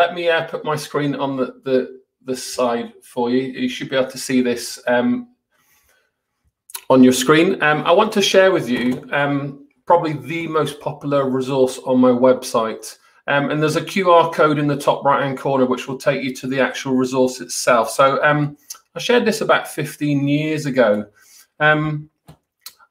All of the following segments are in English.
let me uh, put my screen on the, the, the side for you. You should be able to see this um, on your screen. Um, I want to share with you um, probably the most popular resource on my website. Um, and there's a QR code in the top right hand corner which will take you to the actual resource itself. So um, I shared this about 15 years ago. Um,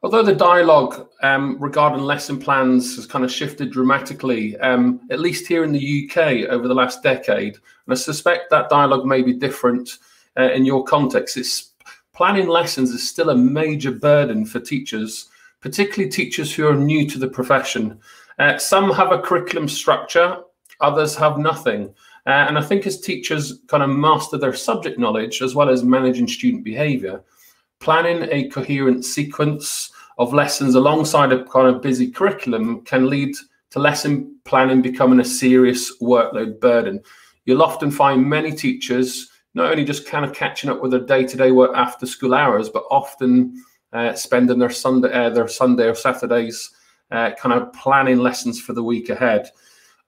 although the dialogue um, regarding lesson plans has kind of shifted dramatically, um, at least here in the UK over the last decade, and I suspect that dialogue may be different uh, in your context, it's planning lessons is still a major burden for teachers, particularly teachers who are new to the profession. Uh, some have a curriculum structure, others have nothing. Uh, and I think as teachers kind of master their subject knowledge as well as managing student behavior, planning a coherent sequence of lessons alongside a kind of busy curriculum can lead to lesson planning becoming a serious workload burden. You'll often find many teachers not only just kind of catching up with their day-to-day work after school hours, but often uh, spending their Sunday, uh, their Sunday or Saturdays uh, kind of planning lessons for the week ahead.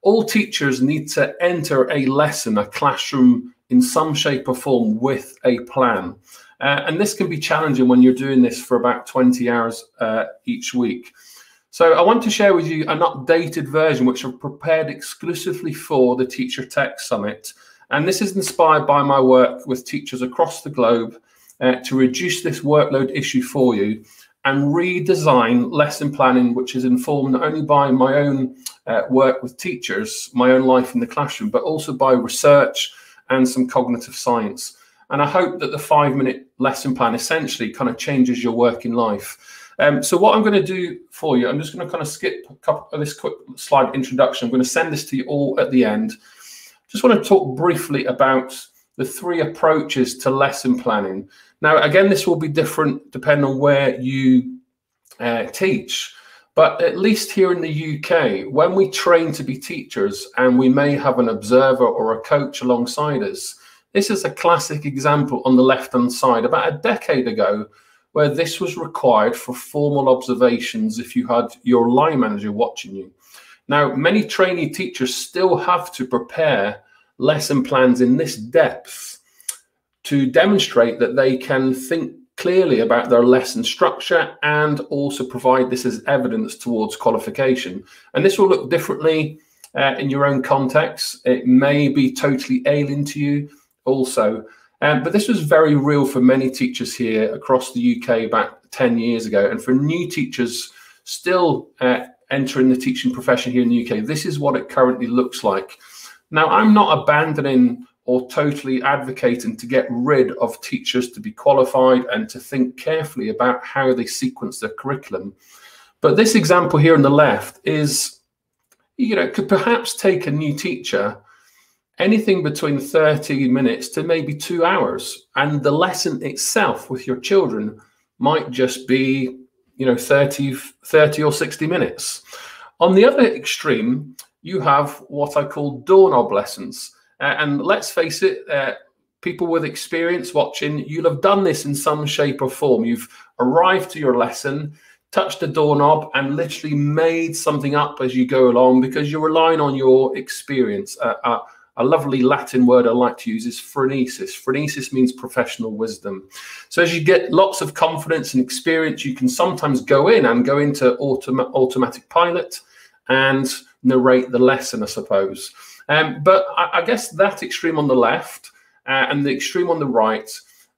All teachers need to enter a lesson, a classroom in some shape or form with a plan. Uh, and this can be challenging when you're doing this for about 20 hours uh, each week. So I want to share with you an updated version which I've prepared exclusively for the Teacher Tech Summit. And this is inspired by my work with teachers across the globe uh, to reduce this workload issue for you and redesign lesson planning, which is informed not only by my own uh, work with teachers, my own life in the classroom, but also by research and some cognitive science. And I hope that the five minute lesson plan essentially kind of changes your working life. Um, so what I'm going to do for you, I'm just going to kind of skip a couple of this quick slide introduction. I'm going to send this to you all at the end. Just want to talk briefly about the three approaches to lesson planning. Now, again, this will be different depending on where you uh, teach. But at least here in the UK, when we train to be teachers and we may have an observer or a coach alongside us, this is a classic example on the left hand side about a decade ago where this was required for formal observations if you had your line manager watching you. Now, many trainee teachers still have to prepare lesson plans in this depth to demonstrate that they can think clearly about their lesson structure and also provide this as evidence towards qualification. And this will look differently uh, in your own context. It may be totally alien to you also. Um, but this was very real for many teachers here across the UK about 10 years ago. And for new teachers still uh, entering the teaching profession here in the UK, this is what it currently looks like. Now, I'm not abandoning or totally advocating to get rid of teachers to be qualified and to think carefully about how they sequence their curriculum. But this example here on the left is, you know, could perhaps take a new teacher anything between 30 minutes to maybe two hours. And the lesson itself with your children might just be, you know, 30, 30 or 60 minutes. On the other extreme, you have what I call doorknob lessons. Uh, and let's face it, uh, people with experience watching, you'll have done this in some shape or form. You've arrived to your lesson, touched a doorknob, and literally made something up as you go along because you're relying on your experience. Uh, uh a lovely Latin word I like to use is phronesis. Phronesis means professional wisdom. So as you get lots of confidence and experience, you can sometimes go in and go into autom automatic pilot and narrate the lesson, I suppose. Um, but I, I, guess that extreme on the left uh, and the extreme on the right,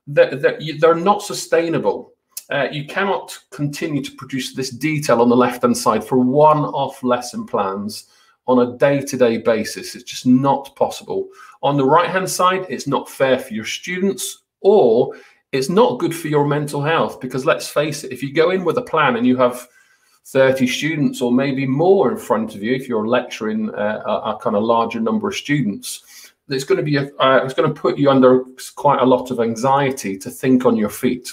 they're, they're, they're not sustainable. Uh, you cannot continue to produce this detail on the left-hand side for one-off lesson plans on a day-to-day basis. It's just not possible. On the right-hand side, it's not fair for your students or it's not good for your mental health because let's face it, if you go in with a plan and you have 30 students or maybe more in front of you if you're lecturing uh, a, a, kind of larger number of students it's going to be a, uh, it's going to put you under quite a lot of anxiety to think on your feet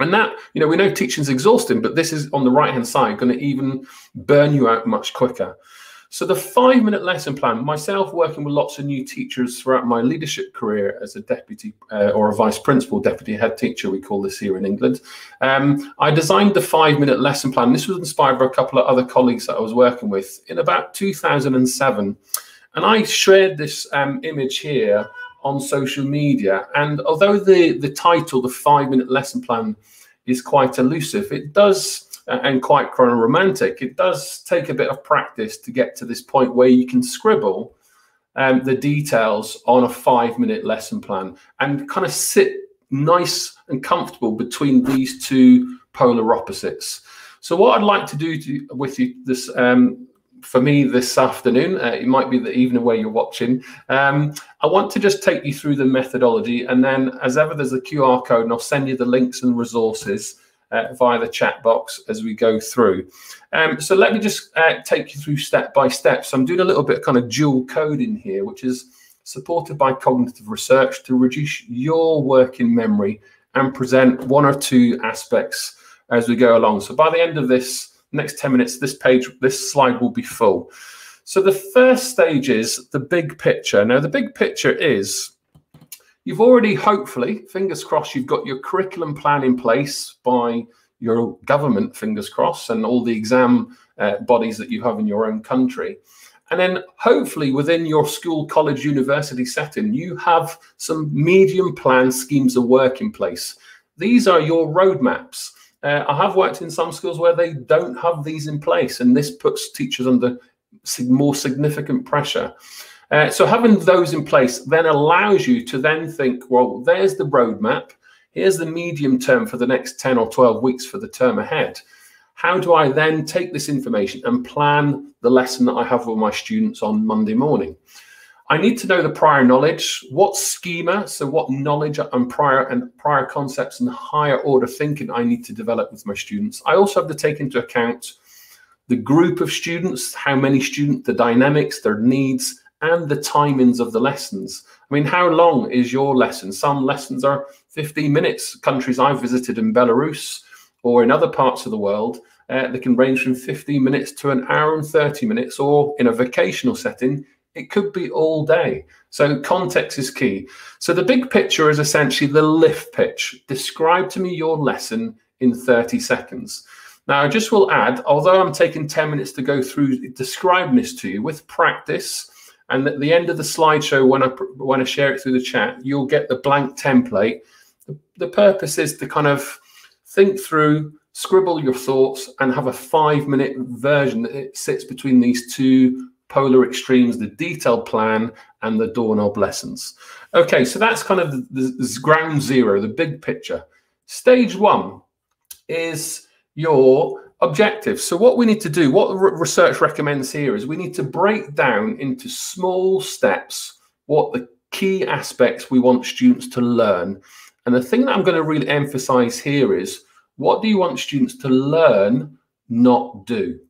and that you know we know teaching's exhausting but this is on the right hand side going to even burn you out much quicker so the five minute lesson plan, myself working with lots of new teachers throughout my leadership career as a deputy uh, or a vice principal, deputy head teacher, we call this here in England. Um, I designed the five minute lesson plan. This was inspired by a couple of other colleagues that I was working with in about 2007. And I shared this um, image here on social media. And although the, the title, the five minute lesson plan, is quite elusive, it does, and quite kind of romantic, it does take a bit of practice to get to this point where you can scribble um, the details on a five minute lesson plan and kind of sit nice and comfortable between these two polar opposites. So what I'd like to do to, with you this um, for me this afternoon, uh, it might be the evening where you're watching. Um, I want to just take you through the methodology, and then as ever, there's a QR code, and I'll send you the links and resources uh, via the chat box as we go through. Um, so let me just uh, take you through step by step. So I'm doing a little bit of kind of dual coding here, which is supported by cognitive research to reduce your working memory and present one or two aspects as we go along. So by the end of this next 10 minutes, this page, this slide will be full. So the first stage is the big picture. Now, the big picture is you've already, hopefully, fingers crossed, you've got your curriculum plan in place by your government, fingers crossed, and all the exam uh, bodies that you have in your own country. And then hopefully within your school, college, university setting, you have some medium plan schemes of work in place. These are your roadmaps. Uh, I have worked in some schools where they don't have these in place, and this puts teachers under more significant pressure. Uh, so having those in place then allows you to then think, well, there's the roadmap. Here's the medium term for the next 10 or 12 weeks for the term ahead. How do I then take this information and plan the lesson that I have with my students on Monday morning? I need to know the prior knowledge, what schema, so what knowledge and prior and prior concepts and higher order thinking I need to develop with my students. I also have to take into account the group of students, how many students, the dynamics, their needs, and the timings of the lessons. I mean, how long is your lesson? Some lessons are 15 minutes. Countries I've visited in Belarus or in other parts of the world, uh, they can range from 15 minutes to an hour and 30 minutes, or in a vocational setting, it could be all day. So context is key. So the big picture is essentially the lift pitch. Describe to me your lesson in 30 seconds. Now, I just will add, although I'm taking 10 minutes to go through describing this to you with practice, and at the end of the slideshow, when I when I share it through the chat, you'll get the blank template. The, the purpose is to kind of think through, scribble your thoughts, and have a five minute version that sits between these two polar extremes, the detailed plan, and the doorknob lessons. Okay, so that's kind of the, the ground zero, the big picture. Stage one is your objective. So what we need to do, what research recommends here is we need to break down into small steps what the key aspects we want students to learn. And the thing that I'm going to really emphasize here is what do you want students to learn, not do?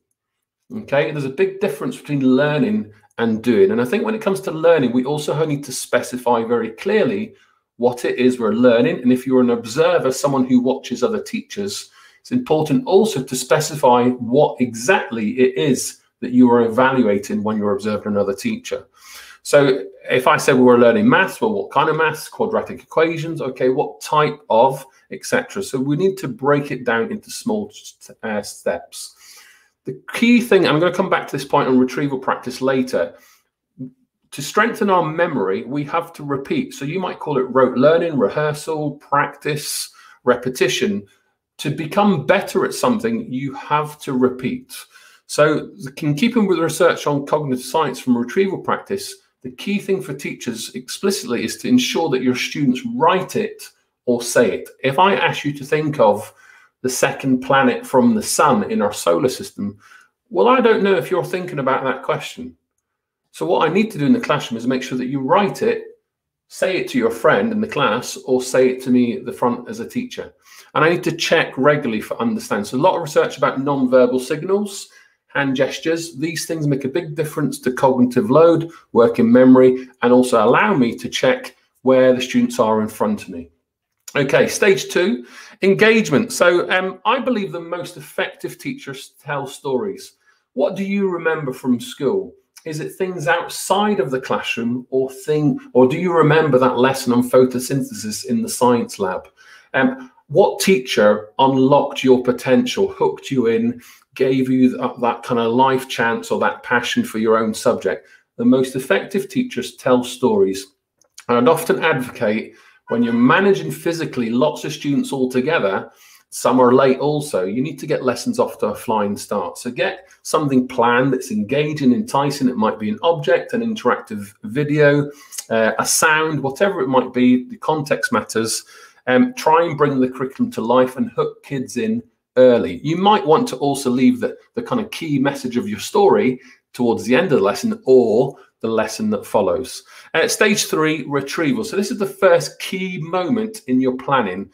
Okay, there's a big difference between learning and doing. And I think when it comes to learning, we also need to specify very clearly what it is we're learning. And if you're an observer, someone who watches other teachers, it's important also to specify what exactly it is that you are evaluating when you're observing another teacher. So if I said we were learning maths, well, what kind of maths? Quadratic equations, okay, what type of, etc. So we need to break it down into small uh, steps. The key thing, I'm going to come back to this point on retrieval practice later. To strengthen our memory, we have to repeat. So you might call it rote learning, rehearsal, practice, repetition. To become better at something, you have to repeat. So, in keeping with research on cognitive science from retrieval practice, the key thing for teachers explicitly is to ensure that your students write it or say it. If I ask you to think of the second planet from the sun in our solar system? Well, I don't know if you're thinking about that question. So, what I need to do in the classroom is make sure that you write it, say it to your friend in the class, or say it to me at the front as a teacher. And I need to check regularly for understand. So, a lot of research about non-verbal signals, hand gestures, these things make a big difference to cognitive load, working memory, and also allow me to check where the students are in front of me. Okay, stage two, engagement. So um, I believe the most effective teachers tell stories. What do you remember from school? Is it things outside of the classroom or thing, or do you remember that lesson on photosynthesis in the science lab? Um, what teacher unlocked your potential, hooked you in, gave you that, that kind of life chance or that passion for your own subject? the most effective teachers tell stories. And I'd often advocate when you're managing physically lots of students all together, some are late also, you need to get lessons off to a flying start. So get something planned that's engaging, enticing. It might be an object, an interactive video, uh, a sound, whatever it might be, the context matters. Um, try and bring the curriculum to life and hook kids in early. You might want to also leave the, the kind of key message of your story towards the end of the lesson or the lesson that follows. Uh, stage three, retrieval. So this is the first key moment in your planning.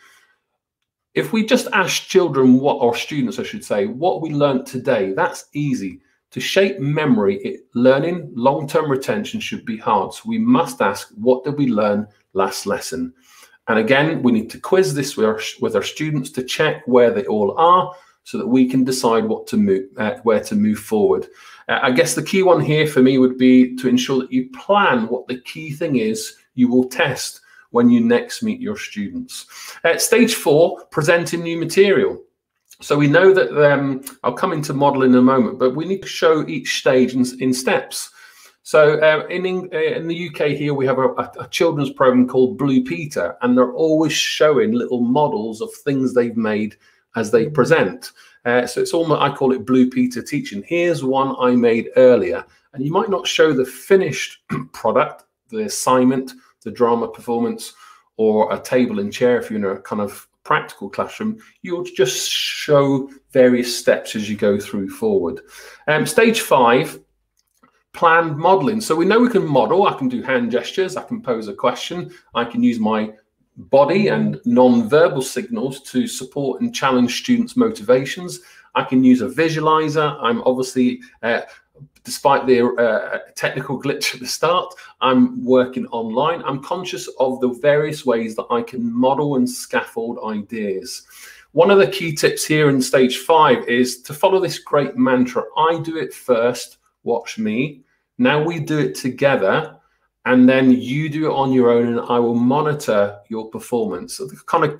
If we just ask children what, or students, I should say, what we learned today, that's easy. To shape memory, it, learning, long-term retention should be hard. So we must ask, what did we learn last lesson? And again, we need to quiz this with our, with our students to check where they all are so that we can decide what to move, uh, where to move forward. Uh, I guess the key one here for me would be to ensure that you plan what the key thing is you will test when you next meet your students. At stage four, presenting new material. So we know that um, I'll come into modeling in a moment, but we need to show each stage in, in steps. So uh, in, uh, in the UK here, we have a, a, children's program called Blue Peter, and they're always showing little models of things they've made as they present. Uh, so it's almost, I call it Blue Peter teaching. Here's one I made earlier. And you might not show the finished product, the assignment, the drama performance, or a table and chair if you're in a kind of practical classroom, you'll just show various steps as you go through forward. Um, stage five, planned modeling. So we know we can model, I can do hand gestures, I can pose a question, I can use my body and non-verbal signals to support and challenge students' motivations. I can use a visualizer. I'm obviously, uh, despite the uh, technical glitch at the start, I'm working online. I'm conscious of the various ways that I can model and scaffold ideas. One of the key tips here in stage five is to follow this great mantra. I do it first, watch me. Now we do it together and then you do it on your own and i will monitor your performance so the kind of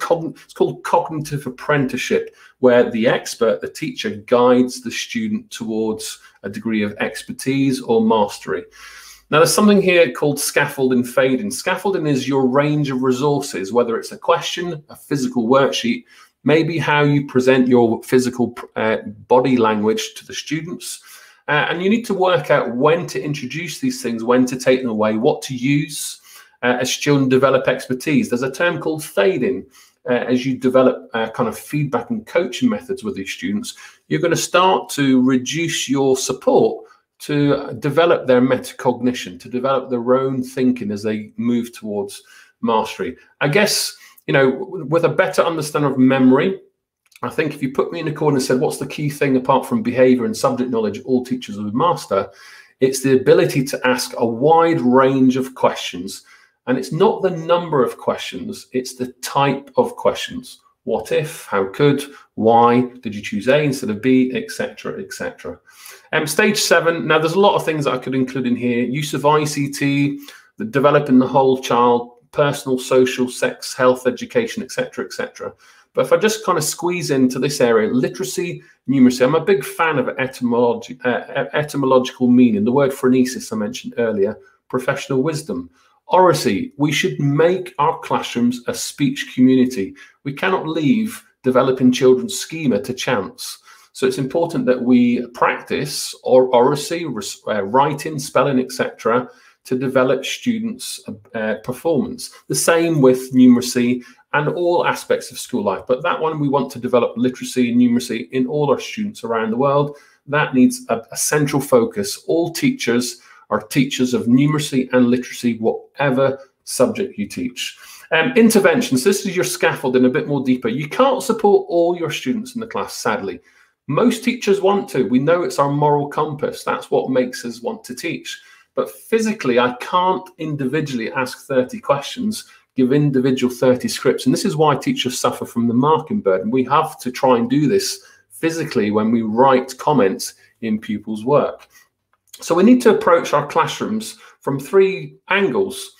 it's called cognitive apprenticeship where the expert the teacher guides the student towards a degree of expertise or mastery now there's something here called scaffolding fading scaffolding is your range of resources whether it's a question a physical worksheet maybe how you present your physical uh, body language to the students uh, and you need to work out when to introduce these things, when to take them away, what to use uh, as children develop expertise. There's a term called fading. Uh, as you develop uh, kind of feedback and coaching methods with these students, you're going to start to reduce your support to develop their metacognition, to develop their own thinking as they move towards mastery. I guess, you know, with a better understanding of memory, I think if you put me in a corner and said, what's the key thing apart from behavior and subject knowledge all teachers would master? It's the ability to ask a wide range of questions. And it's not the number of questions, it's the type of questions. What if, how could, why, did you choose A instead of B, etc., etc. Um, stage seven, now there's a lot of things that I could include in here. Use of ICT, the developing the whole child, personal, social, sex, health, education, etc., etc. But if I just kind of squeeze into this area, literacy, numeracy, I'm a big fan of etymology, uh, etymological meaning. The word phronesis I mentioned earlier, professional wisdom. Oracy, we should make our classrooms a speech community. We cannot leave developing children's schema to chance. So it's important that we practice or oracy, uh, writing, spelling, etc., to develop students' uh, performance. The same with numeracy and all aspects of school life. But that one, we want to develop literacy and numeracy in all our students around the world. That needs a, a central focus. All teachers are teachers of numeracy and literacy, whatever subject you teach. Um, interventions, this is your scaffolding a bit more deeper. You can't support all your students in the class, sadly. Most teachers want to. We know it's our moral compass. That's what makes us want to teach. But physically, I can't individually ask 30 questions give individual 30 scripts. And this is why teachers suffer from the marking burden. We have to try and do this physically when we write comments in pupils' work. So we need to approach our classrooms from three angles.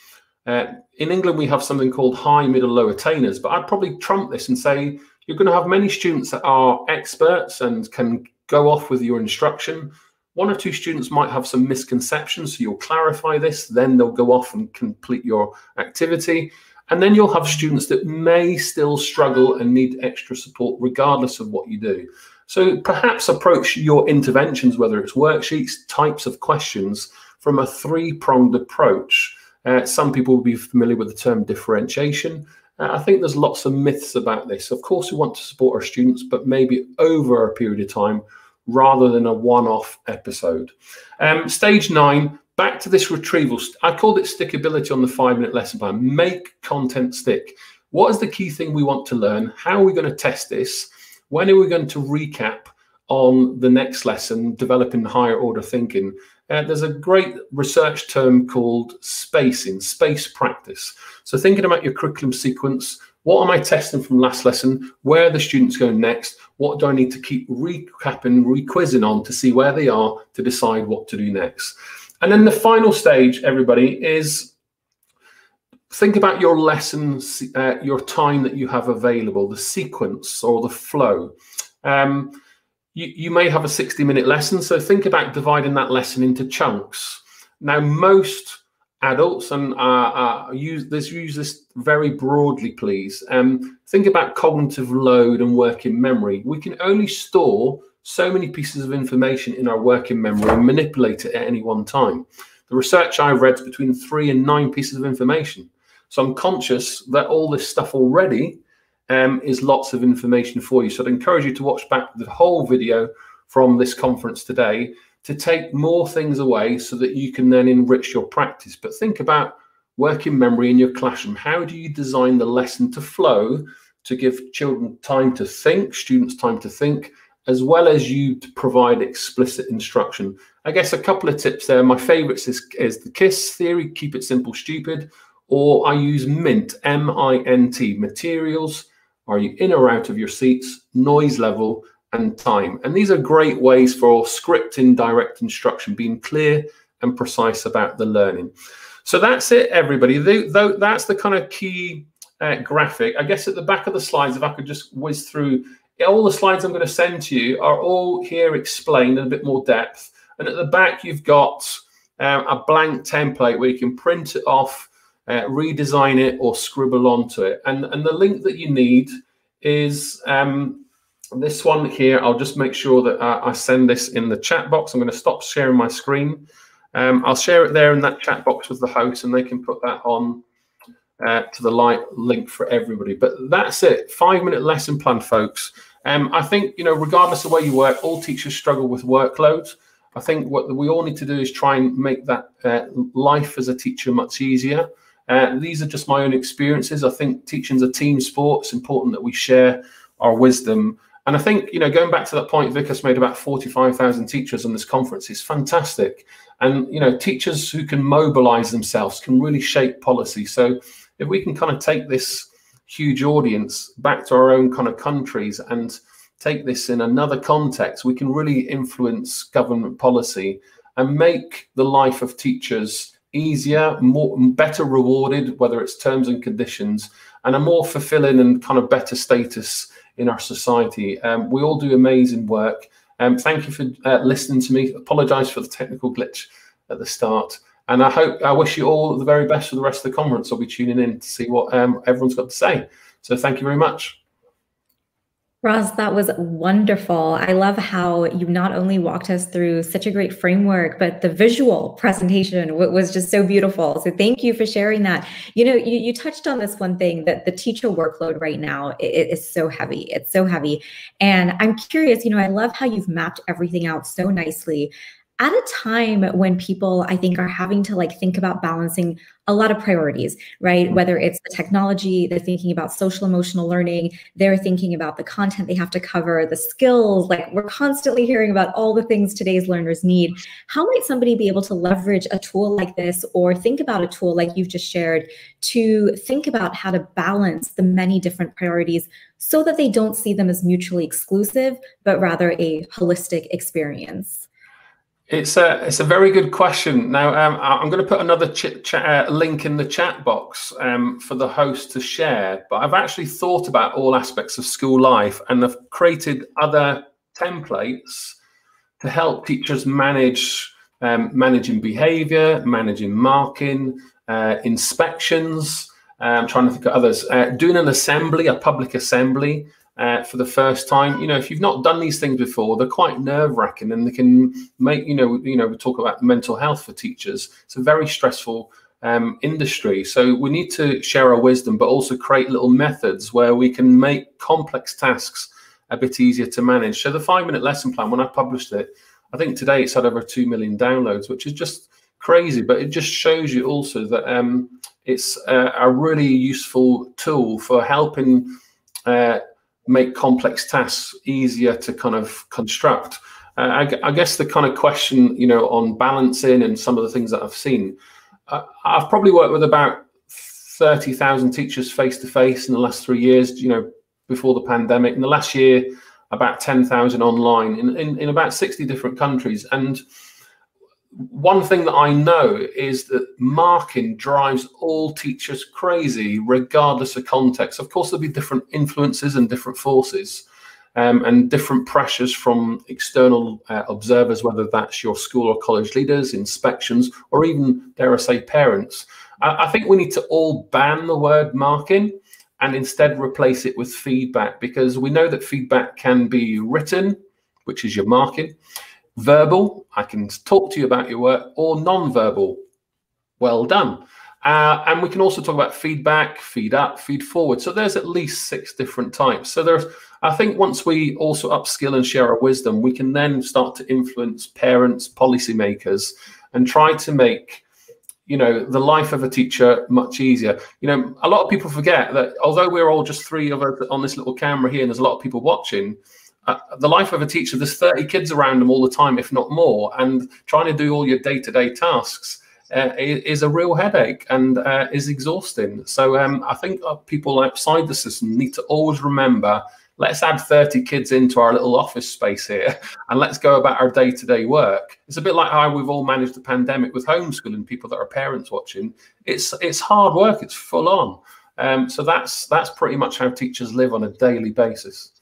Uh, in England, we have something called high, middle, low attainers, but I'd probably trump this and say you're going to have many students that are experts and can go off with your instruction, one or two students might have some misconceptions, so you'll clarify this, then they'll go off and complete your activity. And then you'll have students that may still struggle and need extra support regardless of what you do. So perhaps approach your interventions, whether it's worksheets, types of questions, from a three-pronged approach. Uh, some people will be familiar with the term differentiation. Uh, I think there's lots of myths about this. Of course, we want to support our students, but maybe over a period of time rather than a one-off episode. Um, stage nine, back to this retrieval. I called it stickability on the five-minute lesson plan. Make content stick. What is the key thing we want to learn? How are we going to test this? When are we going to recap on the next lesson, developing higher order thinking? Uh, there's a great research term called spacing, space practice. So thinking about your curriculum sequence, what am I testing from last lesson? Where are the students going next? What do I need to keep recapping, requizzing on to see where they are to decide what to do next? And then the final stage, everybody, is think about your lessons, uh, your time that you have available, the sequence or the flow. Um, you, you may have a 60 minute lesson, so think about dividing that lesson into chunks. Now, most adults, and uh, uh, use this use this very broadly, please. Um, think about cognitive load and working memory. We can only store so many pieces of information in our working memory and manipulate it at any one time. The research I read is between three and nine pieces of information. So I'm conscious that all this stuff already um, is lots of information for you. So I'd encourage you to watch back the whole video from this conference today to take more things away so that you can then enrich your practice. But think about working memory in your classroom. How do you design the lesson to flow to give children time to think, students time to think, as well as you to provide explicit instruction? I guess a couple of tips there. My favorites is, is the KISS theory, keep it simple, stupid or I use MINT, M-I-N-T, materials, are you in or out of your seats, noise level, and time. And these are great ways for scripting direct instruction, being clear and precise about the learning. So that's it, everybody. That's the kind of key uh, graphic. I guess at the back of the slides, if I could just whiz through, all the slides I'm going to send to you are all here explained in a bit more depth. And at the back, you've got um, a blank template where you can print it off uh, redesign it or scribble onto it. And, and the link that you need is um, this one here. I'll just make sure that I, I send this in the chat box. I'm going to stop sharing my screen. Um, I'll share it there in that chat box with the host and they can put that on uh, to the light link for everybody. But that's it. Five minute lesson plan, folks. Um, I think, you know, regardless of where you work, all teachers struggle with workloads. I think what we all need to do is try and make that uh, life as a teacher much easier. Uh, these are just my own experiences. I think teaching's a team sport. It's important that we share our wisdom. And I think, you know, going back to that point Vikas made about 45,000 teachers on this conference is fantastic. And, you know, teachers who can mobilize themselves can really shape policy. So if we can kind of take this huge audience back to our own kind of countries and take this in another context, we can really influence government policy and make the life of teachers easier, more better rewarded, whether it's terms and conditions, and a more fulfilling and kind of better status in our society. Um, we all do amazing work. Um, thank you for uh, listening to me. Apologise for the technical glitch at the start. And I hope I wish you all the very best for the rest of the conference. I'll be tuning in to see what um, everyone's got to say. So thank you very much. Ross, that was wonderful. I love how you not only walked us through such a great framework, but the visual presentation was just so beautiful. So thank you for sharing that. You know, you, you touched on this one thing that the teacher workload right now is so heavy. It's so heavy. And I'm curious, you know, I love how you've mapped everything out so nicely at a time when people i think are having to like think about balancing a lot of priorities right? Mm-hmm. whether it's the technology they're thinking about social emotional learning they're thinking about the content they have to cover the skills like we're constantly hearing about all the things today's learners need. How might somebody be able to leverage a tool like this or think about a tool like you've just shared to think about how to balance the many different priorities so that they don't see them as mutually exclusive but rather a holistic experience it's a it's a very good question. Now um, I'm going to put another ch- ch- uh, link in the chat box um, for the host to share. But I've actually thought about all aspects of school life and I've created other templates to help teachers manage um, managing behavior, managing marking, uh, inspections. I'm um, trying to think of others. Uh, doing an assembly, a public assembly uh, for the first time. You know, if you've not done these things before, they're quite nerve wracking, and they can make you know. You know, we talk about mental health for teachers. It's a very stressful um, industry. So we need to share our wisdom, but also create little methods where we can make complex tasks a bit easier to manage. So the five minute lesson plan, when I published it, I think today it's had over 2 million downloads, which is just crazy, but it just shows you also that um, it's a, a, really useful tool for helping uh, make complex tasks easier to kind of construct. Uh, I, I, guess the kind of question, you know, on balancing and some of the things that I've seen, uh, I've probably worked with about 30,000 teachers face to face in the last three years, you know, before the pandemic. In the last year, about 10,000 online in, in, in about 60 different countries. And one thing that I know is that marking drives all teachers crazy, regardless of context. Of course, there'll be different influences and different forces. Um, and different pressures from external uh, observers, whether that's your school or college leaders, inspections, or even, dare I say, parents. I, I think we need to all ban the word marking and instead replace it with feedback because we know that feedback can be written, which is your marking, verbal, I can talk to you about your work, or non-verbal, well done. Uh, and we can also talk about feedback, feed up, feed forward. So there's at least six different types. So there's, I think once we also upskill and share our wisdom, we can then start to influence parents, policymakers, and try to make you know the life of a teacher much easier you know a lot of people forget that although we're all just three of us on this little camera here and there's a lot of people watching uh, the life of a teacher there's 30 kids around them all the time if not more and trying to do all your day-to-day tasks uh, is a real headache and uh, is exhausting. So um, i think people outside the system need to always remember let's add 30 kids into our little office space here and let's go about our day-to-day work. It's a bit like how we've all managed the pandemic with homeschooling people that are parents watching. It's it's hard work it's full on. Um, so that's that's pretty much how teachers live on a daily basis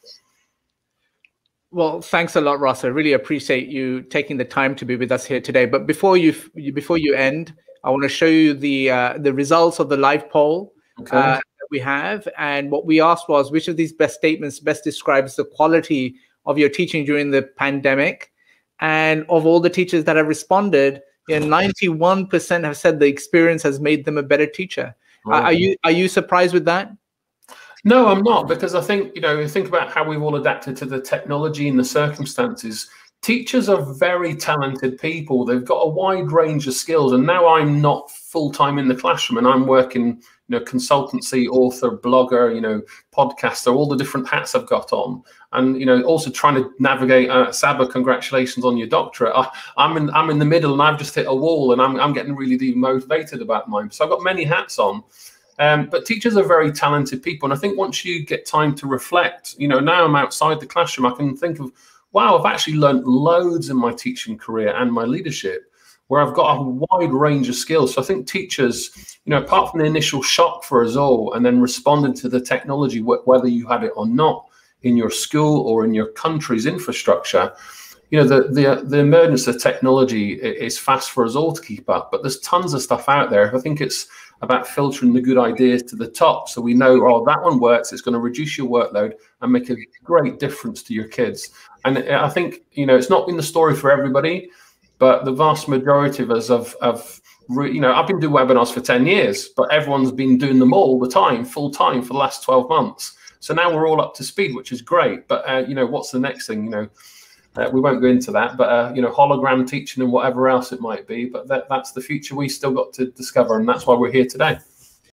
well thanks a lot ross i really appreciate you taking the time to be with us here today but before you before you end i want to show you the uh, the results of the live poll okay. uh, we have. And what we asked was which of these best statements best describes the quality of your teaching during the pandemic? And of all the teachers that have responded, you know, 91% have said the experience has made them a better teacher. Are you are you surprised with that? No, I'm not, because I think, you know, think about how we've all adapted to the technology and the circumstances. Teachers are very talented people. They've got a wide range of skills. And now I'm not full time in the classroom and I'm working you know, consultancy, author, blogger, you know, podcaster, all the different hats I've got on, and you know, also trying to navigate. Uh, congratulations on your doctorate. I, am in, I'm in the middle, and I've just hit a wall, and I'm, I'm getting really demotivated about mine. So I've got many hats on. Um, but teachers are very talented people, and I think once you get time to reflect, you know, now I'm outside the classroom, I can think of, wow, I've actually learned loads in my teaching career and my leadership where I've got a wide range of skills. So I think teachers, you know, apart from the initial shock for us all, and then responding to the technology, whether you had it or not, in your school or in your country's infrastructure, you know, the the the emergence of technology is fast for us all to keep up. But there's tons of stuff out there. I think it's about filtering the good ideas to the top, so we know, oh, that one works. It's going to reduce your workload and make a great difference to your kids. And I think you know, it's not been the story for everybody but the vast majority of us have, have you know, I've been doing webinars for 10 years, but everyone's been doing them all the time, full time for the last 12 months. So now we're all up to speed, which is great. But, uh, you know, what's the next thing? You know, uh, we won't go into that, but, uh, you know, hologram teaching and whatever else it might be. But that, that's the future we still got to discover. And that's why we're here today.